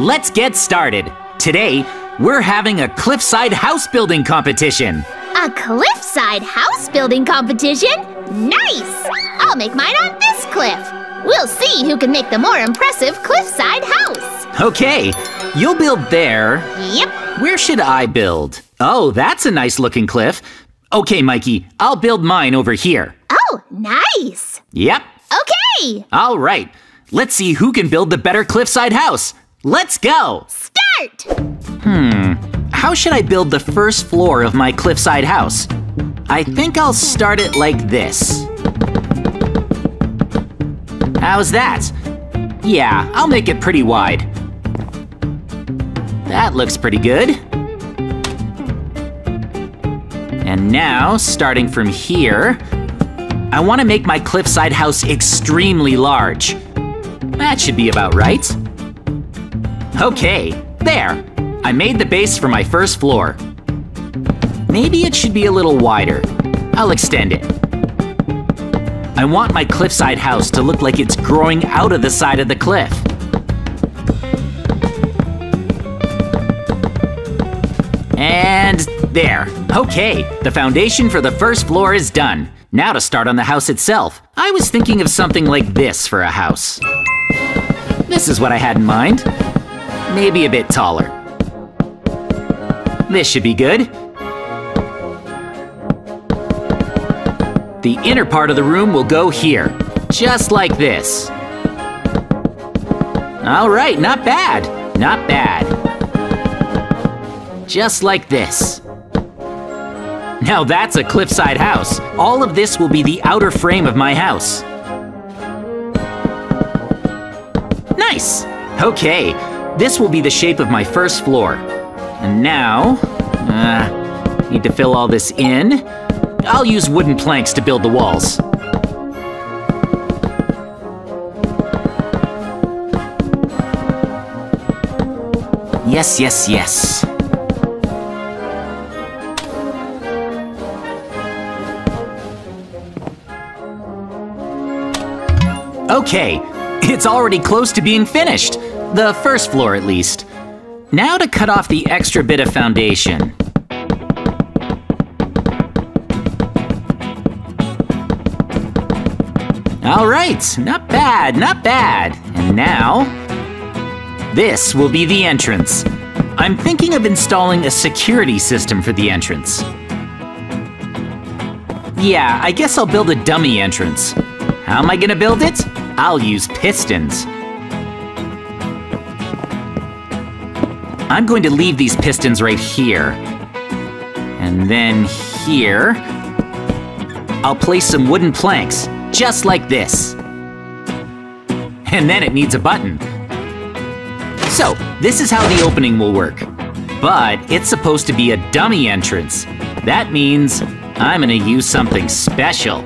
let's get started. Today, we're having a cliffside house building competition. A cliffside house building competition? Nice! I'll make mine on this cliff. We'll see who can make the more impressive cliffside house. Okay, you'll build there. Yep. Where should I build? Oh, that's a nice looking cliff. Okay, Mikey, I'll build mine over here. Oh, nice. Yep. Okay, All right. Let's see who can build the better cliffside house. Let's go. start. Hmm, how should I build the first floor of my cliffside house? I think I'll start it like this. How's that? Yeah, I'll make it pretty wide. That looks pretty good. And now, starting from here, I want to make my cliffside house extremely large. That should be about right. Okay, there. I made the base for my first floor. Maybe it should be a little wider. I'll extend it. I want my cliffside house to look like it's growing out of the side of the cliff. And there. Okay, the foundation for the first floor is done. Now to start on the house itself. I was thinking of something like this for a house. This is what I had in mind. Maybe a bit taller. This should be good. The inner part of the room will go here, just like this. All right, not bad, not bad. Just like this. Now that's a cliffside house. All of this will be the outer frame of my house. Nice! Okay, this will be the shape of my first floor. And now, uh, need to fill all this in. I'll use wooden planks to build the walls. Yes, yes, yes. Okay, it's already close to being finished. The first floor, at least. Now to cut off the extra bit of foundation. All right, not bad, not bad. And now, this will be the entrance. I'm thinking of installing a security system for the entrance. Yeah, I guess I'll build a dummy entrance. How am I gonna build it? I'll use pistons. I'm going to leave these pistons right here. And then here, I'll place some wooden planks, just like this. And then it needs a button. So, this is how the opening will work. But it's supposed to be a dummy entrance. That means I'm gonna use something special.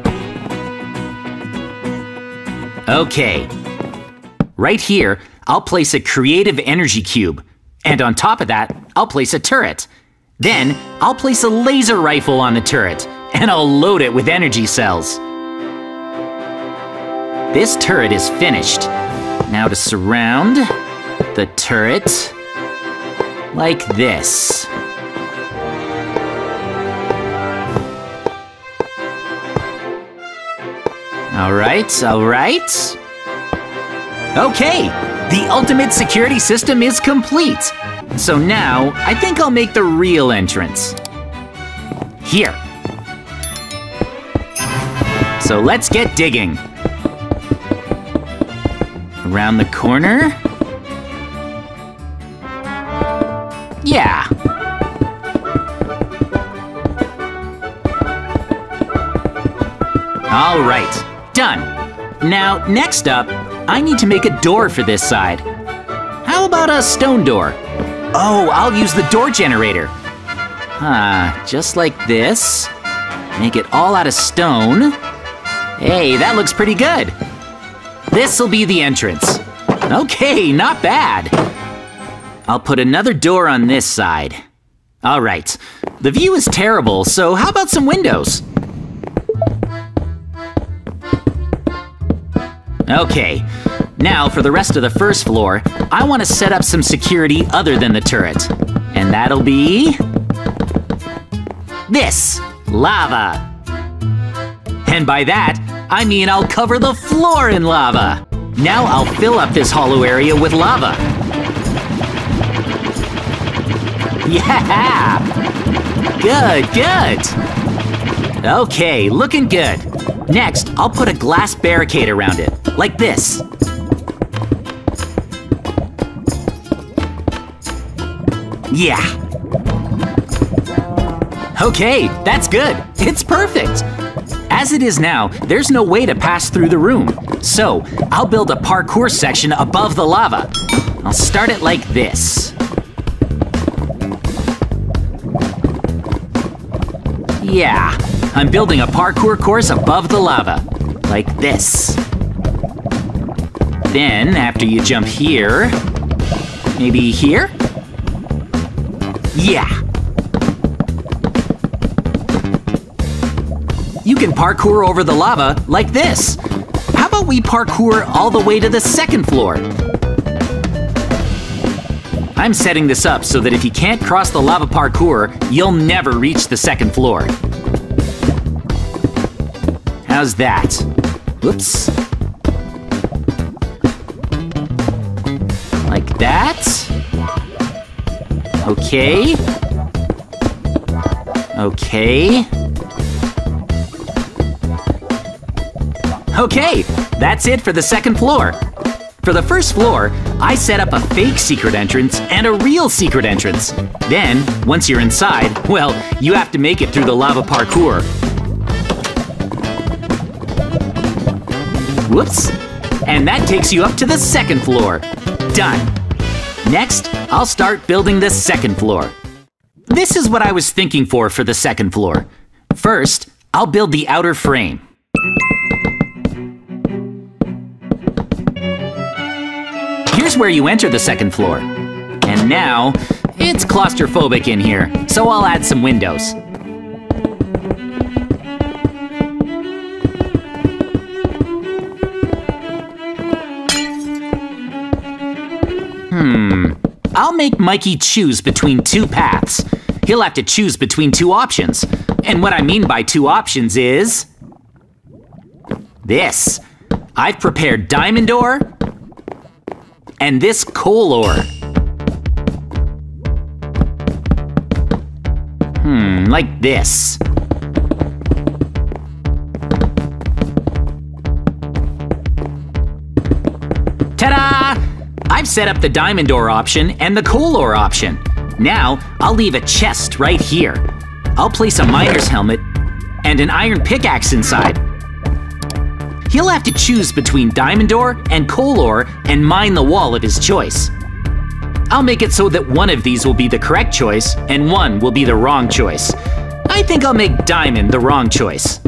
Okay. Right here, I'll place a creative energy cube. And on top of that, I'll place a turret. Then, I'll place a laser rifle on the turret, and I'll load it with energy cells. This turret is finished. Now to surround the turret like this. All right, all right. Okay, the ultimate security system is complete. So now, I think I'll make the real entrance. Here. So let's get digging. Around the corner. Yeah. All right, done. Now, next up, I need to make a door for this side. How about a stone door? Oh, I'll use the door generator. Ah, just like this. Make it all out of stone. Hey, that looks pretty good. This'll be the entrance. Okay, not bad. I'll put another door on this side. All right, the view is terrible, so how about some windows? Okay, Now, for the rest of the first floor, I want to set up some security other than the turret. And that'll be... This! Lava! And by that, I mean I'll cover the floor in lava! Now I'll fill up this hollow area with lava. Yeah! Good, good! Okay, looking good. Next, I'll put a glass barricade around it, like this. Yeah. Okay, that's good. It's perfect. As it is now, there's no way to pass through the room. So, I'll build a parkour section above the lava. I'll start it like this. Yeah, I'm building a parkour course above the lava, like this. Then, after you jump here, maybe here? Yeah. You can parkour over the lava like this. How about we parkour all the way to the second floor? I'm setting this up so that if you can't cross the lava parkour, you'll never reach the second floor. How's that? Whoops. Like that? Okay. Okay. Okay, that's it for the second floor. For the first floor, I set up a fake secret entrance and a real secret entrance. Then, once you're inside, well, you have to make it through the lava parkour. Whoops. And that takes you up to the second floor. Done. Next, I'll start building the second floor. This is what I was thinking for for the second floor. First, I'll build the outer frame. Here's where you enter the second floor. And now, it's claustrophobic in here, so I'll add some windows. I'll make Mikey choose between two paths. He'll have to choose between two options. And what I mean by two options is... This. I've prepared diamond ore and this coal ore. Hmm, like this. Ta-da! I've set up the diamond ore option and the coal ore option. Now, I'll leave a chest right here. I'll place a miner's helmet and an iron pickaxe inside. He'll have to choose between diamond ore and coal ore and mine the wall of his choice. I'll make it so that one of these will be the correct choice and one will be the wrong choice. I think I'll make diamond the wrong choice.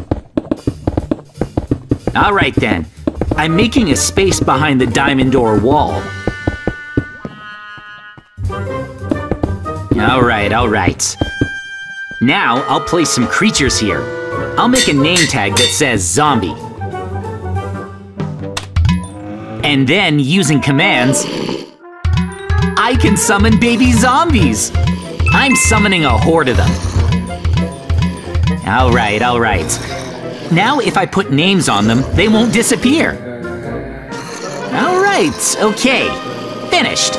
Alright then, I'm making a space behind the diamond ore wall. Alright, alright. Now, I'll place some creatures here. I'll make a name tag that says zombie. And then, using commands, I can summon baby zombies! I'm summoning a horde of them. Alright, alright. Now if I put names on them, they won't disappear. Alright, okay. Finished.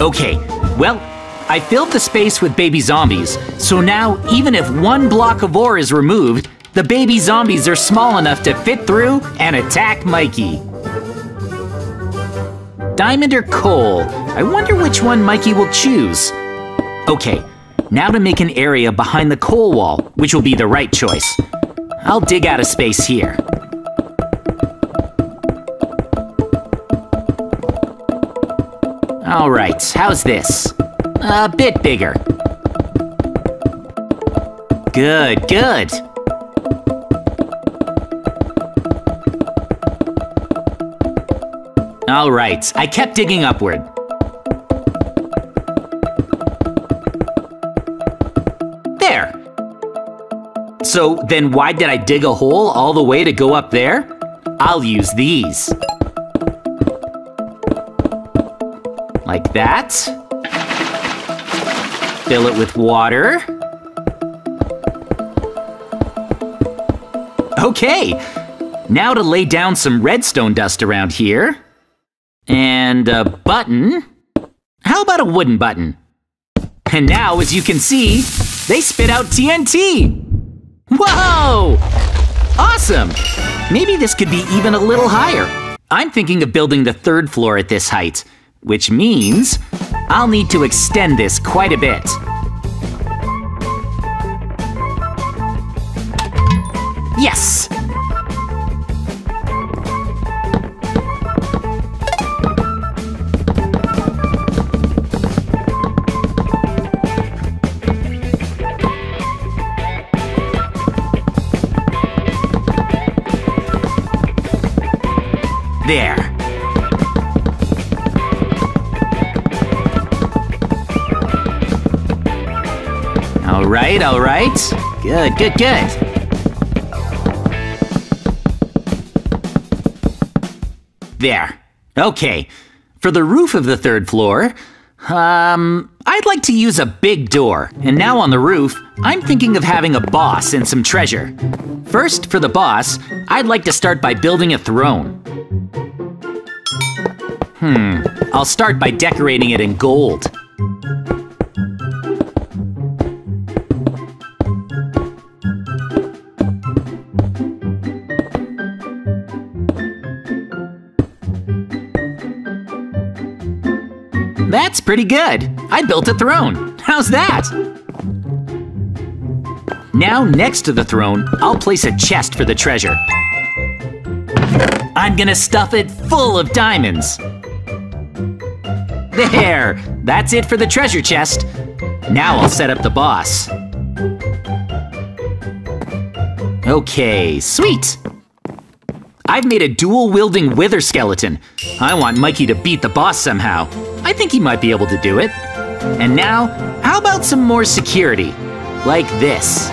Okay, well, I filled the space with baby zombies, so now even if one block of ore is removed, the baby zombies are small enough to fit through and attack Mikey. Diamond or coal? I wonder which one Mikey will choose. Okay, now to make an area behind the coal wall, which will be the right choice. I'll dig out a space here. All right, how's this? A bit bigger. Good, good. All right, I kept digging upward. There. So then why did I dig a hole all the way to go up there? I'll use these. Like that. Fill it with water. Okay, now to lay down some redstone dust around here. And a button. How about a wooden button? And now, as you can see, they spit out TNT! Whoa! Awesome! Maybe this could be even a little higher. I'm thinking of building the third floor at this height, which means I'll need to extend this quite a bit. Yes! There. Right, all right. Good, good, good. There. Okay. For the roof of the third floor, um, I'd like to use a big door. And now on the roof, I'm thinking of having a boss and some treasure. First, for the boss, I'd like to start by building a throne. Hmm, I'll start by decorating it in gold. That's pretty good. I built a throne. How's that? Now, next to the throne, I'll place a chest for the treasure. I'm gonna stuff it full of diamonds. There! That's it for the treasure chest. Now I'll set up the boss. Okay, sweet! I've made a dual-wielding wither skeleton. I want Mikey to beat the boss somehow. I think he might be able to do it. And now, how about some more security? Like this.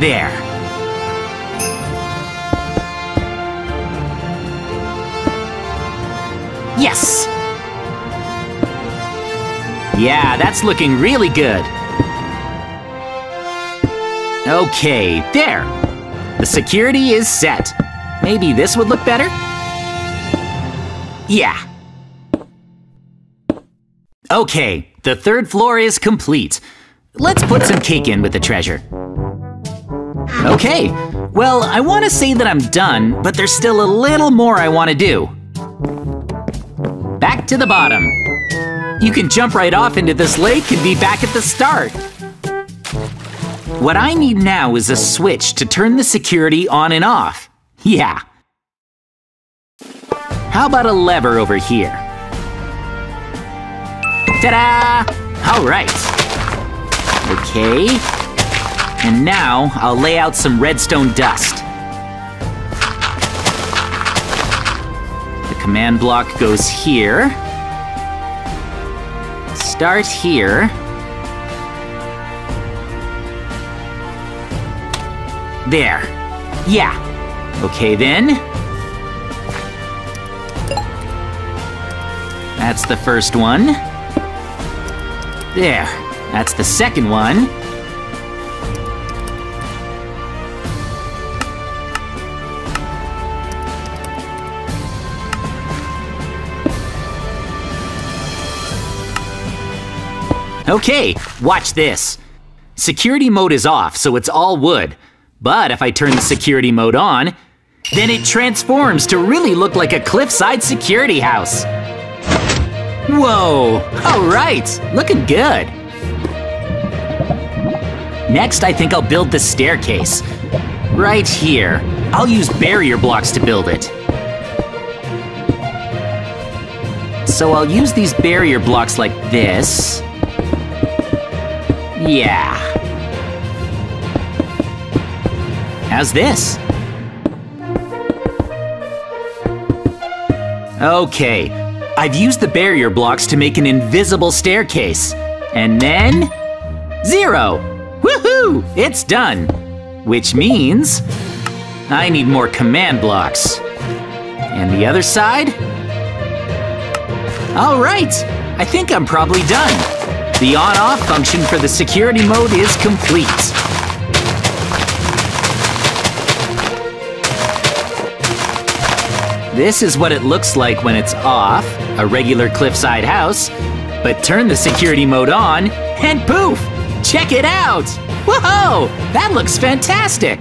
There. Yes! Yeah, that's looking really good. Okay, there. The security is set. Maybe this would look better? Yeah. Okay, the third floor is complete. Let's put some cake in with the treasure. Okay, well, I want to say that I'm done, but there's still a little more I want to do. Back to the bottom. You can jump right off into this lake and be back at the start. What I need now is a switch to turn the security on and off. Yeah. How about a lever over here? Ta-da! All right. Okay. And now I'll lay out some redstone dust. The command block goes here. Start here. There. Yeah. Okay then. That's the first one. There. That's the second one. Okay, watch this. Security mode is off, so it's all wood. But if I turn the security mode on, then it transforms to really look like a cliffside security house. Whoa, all right, looking good. Next, I think I'll build the staircase. Right here. I'll use barrier blocks to build it. So I'll use these barrier blocks like this. Yeah. How's this? Okay, I've used the barrier blocks to make an invisible staircase. And then... Zero! Woohoo! It's done! Which means... I need more command blocks. And the other side? All right, I think I'm probably done. The on-off function for the security mode is complete. This is what it looks like when it's off, a regular cliffside house. But turn the security mode on, and poof! Check it out! Whoa! That looks fantastic!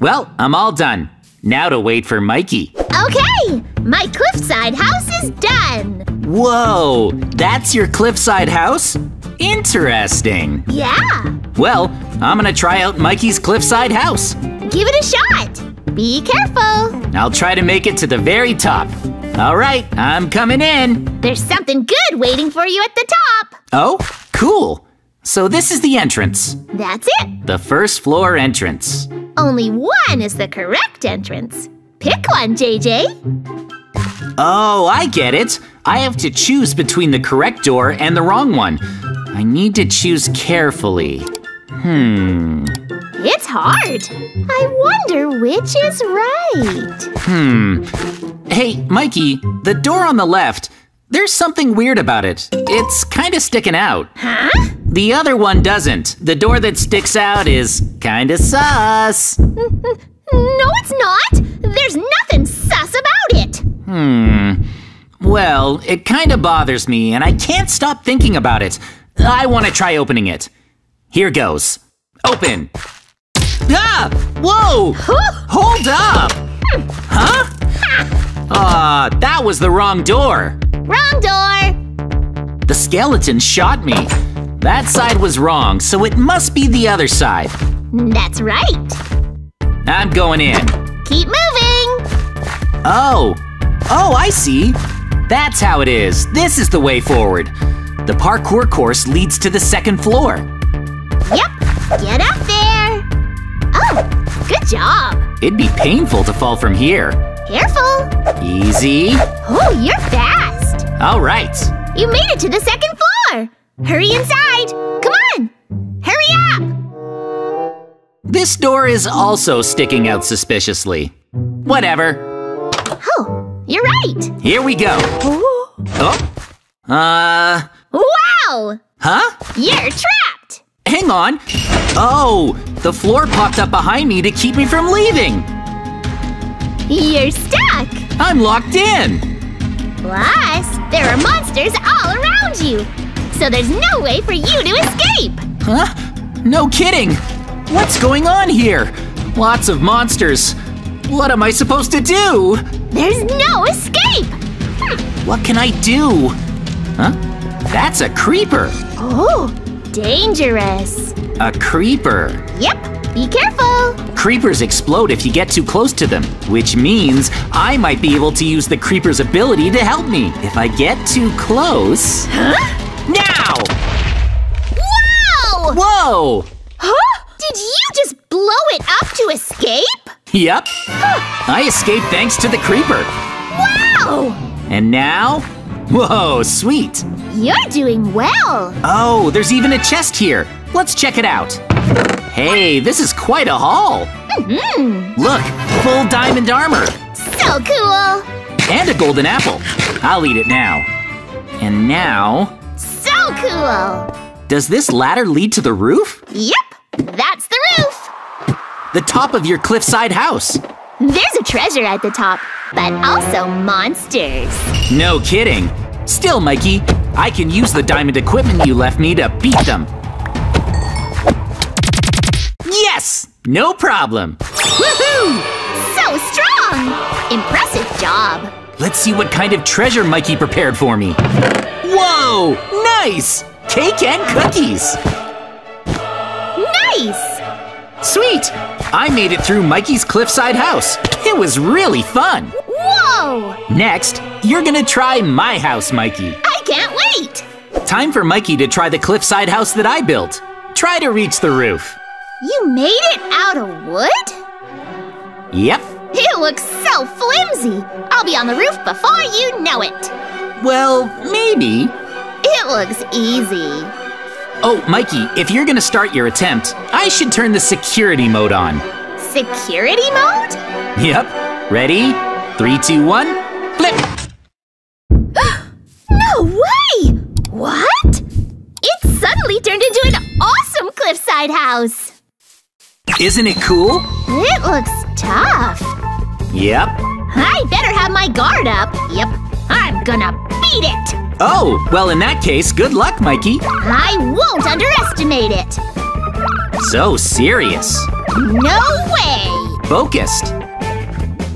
Well, I'm all done. Now to wait for Mikey. Okay, my cliffside house is done. Whoa! That's your cliffside house? Interesting. Yeah, Well, I'm gonna try out Mikey's cliffside house. give it a shot. Be careful. I'll try to make it to the very top. All right, I'm coming in. There's something good waiting for you at the top. Oh, cool. So this is the entrance, That's it. the first floor entrance. Only one is the correct entrance. Pick one, JJ. Oh, I get it. I have to choose between the correct door and the wrong one. I need to choose carefully. Hmm. It's hard. I wonder which is right. Hmm. Hey, Mikey, the door on the left, there's something weird about it. It's kind of sticking out. Huh? The other one doesn't. The door that sticks out is kind of sus. No, it's not. There's nothing sus about it. Hmm. Well, it kind of bothers me, and I can't stop thinking about it. I want to try opening it. Here goes. Open. Ah! Whoa! Hold up! Huh? Ah, that was the wrong door. Wrong door. The skeleton shot me. That side was wrong, so it must be the other side. That's right. I'm going in. Keep moving. Oh, oh, I see. That's how it is. This is the way forward. The parkour course leads to the second floor. Yep. Get up job. It'd be painful to fall from here. Careful. Easy. Oh, you're fast. All right. You made it to the second floor. Hurry inside. Come on. Hurry up. This door is also sticking out suspiciously. Whatever. Oh, you're right. Here we go. Oh. Oh. Uh, Wow. huh? You're trapped. Hang on. Oh, the floor popped up behind me to keep me from leaving. You're stuck. I'm locked in. Plus, there are monsters all around you. So there's no way for you to escape. Huh? No kidding! What's going on here? Lots of monsters. What am I supposed to do? There's no escape. What can I do? Huh? That's a creeper. Oh, dangerous. A creeper. Yep, be careful. Creepers explode if you get too close to them, which means I might be able to use the creeper's ability to help me if I get too close. Huh? Now! Wow! Whoa! Huh? Did you just blow it up to escape? Yep. I escaped thanks to the creeper. Wow! And now? Whoa, sweet. You're doing well. Oh, there's even a chest here. Let's check it out. Hey, this is quite a haul. hmm Look, full diamond armor So cool. and a golden apple. I'll eat it now. And now, So cool. does this ladder lead to the roof? Yep, that's the roof. The top of your cliffside house. There's a treasure at the top, but also monsters. No kidding. Still, Mikey, I can use the diamond equipment you left me to beat them. Yes! No problem. Woohoo! So strong. Impressive job. Let's see what kind of treasure Mikey prepared for me. Whoa! Nice! Cake and cookies! Nice. Sweet! I made it through Mikey's cliffside house. It was really fun. Whoa! Next, you're gonna try my house, Mikey. I can't wait. Time for Mikey to try the cliffside house that I built. Try to reach the roof. You made it out of wood? Yep. It looks so flimsy. I'll be on the roof before you know it. Well, maybe. It looks easy. Oh, Mikey, if you're gonna start your attempt, I should turn the security mode on. Security mode? Yep. Ready? Three, two, one, flip! No way! What? It suddenly turned into an awesome cliffside house! Isn't it cool? It looks tough. Yep. I better have my guard up. Yep, I'm gonna beat it! Oh, well, in that case, good luck, Mikey. I won't underestimate it! So serious. No way! Focused.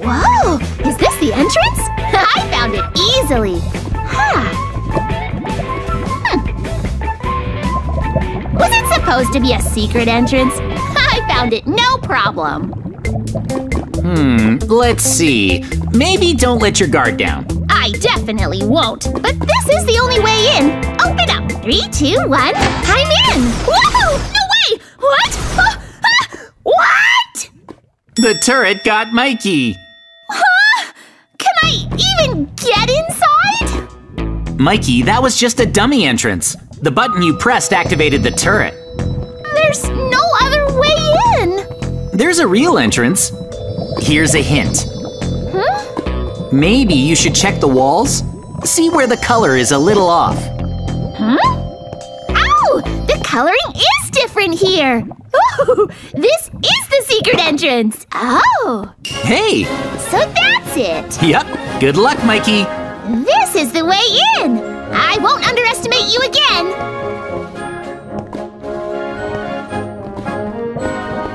Whoa! Is this the entrance? I found it easily. Huh. Hmm. Was it supposed to be a secret entrance? I found it no problem. Hmm, let's see. Maybe don't let your guard down. I definitely won't. But this is the only way in. Open up. Three, two, one. I'm in. Whoa! No way! What? Ah, ah, what? The turret got Mikey. I even get inside? Mikey, that was just a dummy entrance. The button you pressed activated the turret. There's no other way in. There's a real entrance. Here's a hint. Huh? Maybe you should check the walls. See where the color is a little off. Huh? Ow! The coloring is different here. Ooh, this is the secret entrance. Oh, Hey! so that's it. Yep. Good luck, Mikey. This is the way in. I won't underestimate you again.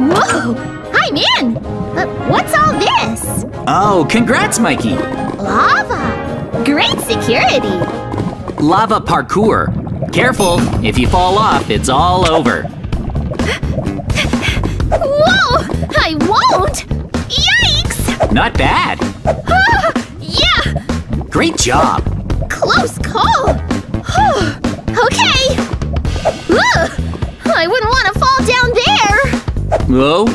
Whoa! I'm in. But what's all this? Oh, congrats, Mikey. Lava. Great security. Lava parkour. Careful, if you fall off, it's all over. Whoa! I won't. Yikes! Not bad. Ah, yeah, Great job. close call. okay. Ugh, I wouldn't want to fall down there. Oh,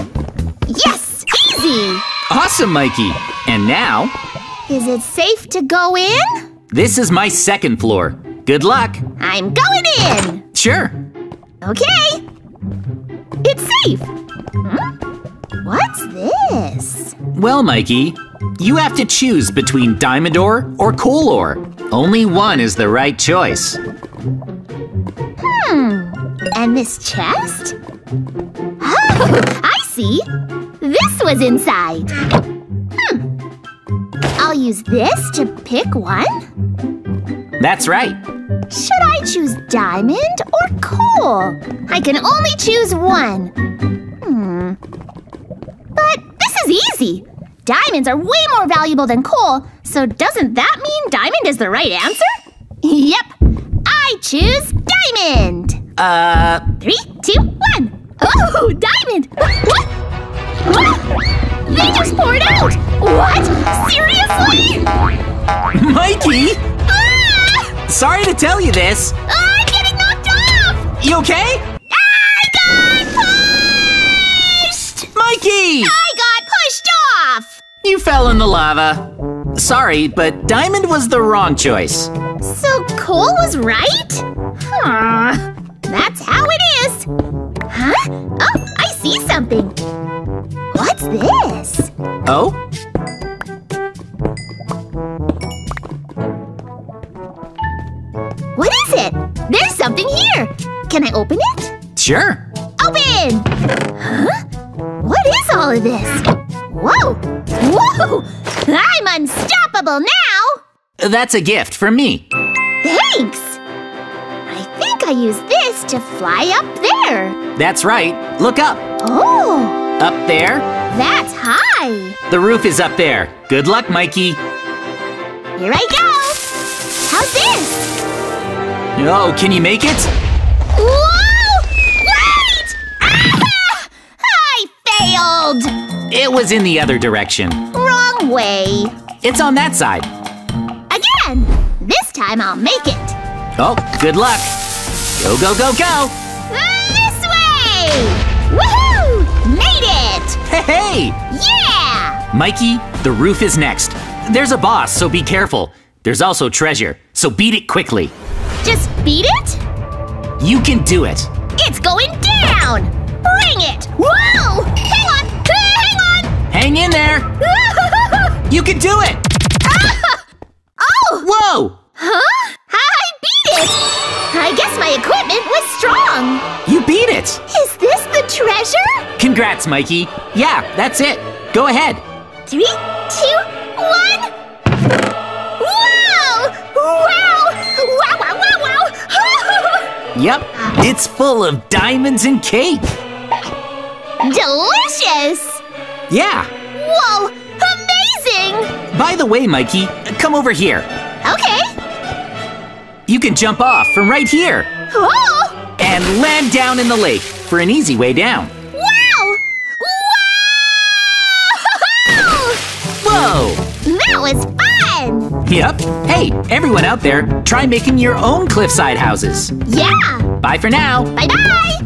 Yes, easy. awesome, Mikey. And now, Is it safe to go in? this is my second floor. Good luck. I'm going in. Sure. Okay. It's safe. Hmm? What's this? Well, Mikey, you have to choose between diamond ore or coal ore. Only one is the right choice. Hmm. And this chest? Oh, I see. This was inside. Hmm. I'll use this to pick one. That's right. Should I choose diamond or coal? I can only choose one. Easy. Diamonds are way more valuable than coal, so doesn't that mean diamond is the right answer? yep. I choose diamond. Uh, Three, two, one. Oh, diamond! What? What? They just poured out! What? Seriously? Mikey! Ah! Sorry to tell you this. I'm getting knocked off! You okay? I got pushed! Mikey! I got! You fell in the lava. Sorry, but diamond was the wrong choice. So coal was right? Huh. That's how it is. Huh? Oh, I see something. What's this? Oh? What is it? There's something here. Can I open it? Sure. Now! That's a gift from me. Thanks! I think I use this to fly up there. That's right. Look up. Oh, Up there. that's high. The roof is up there. Good luck, Mikey. Here I go. How's this? Oh, can you make it? Whoa! Wait! Ah! I failed! It was in the other direction. Wrong way. It's on that side. Again! This time I'll make it. Oh, good luck. Go, go, go, go. This way! Woohoo! Made it! Hey, hey! Yeah! Mikey, the roof is next. There's a boss, so be careful. There's also treasure, so beat it quickly. Just beat it? You can do it. It's going down! Bring it! Whoa! Hang on! Hang on! Hang in there! You can do it! oh! Whoa! Huh? I beat it! I guess my equipment was strong. You beat it! Is this the treasure? Congrats, Mikey. Yeah, that's it. Go ahead. Three, two, one. Wow! Wow! Wow! Wow! Wow! Wow! Yep, it's full of diamonds and cake. Delicious! Yeah. Whoa! Amazing! By the way, Mikey, come over here. Okay. You can jump off from right here Oh! and land down in the lake for an easy way down. Wow! Wow! Whoa! That was fun! Yep. Hey, everyone out there, try making your own cliffside houses. Yeah! Bye for now. Bye bye!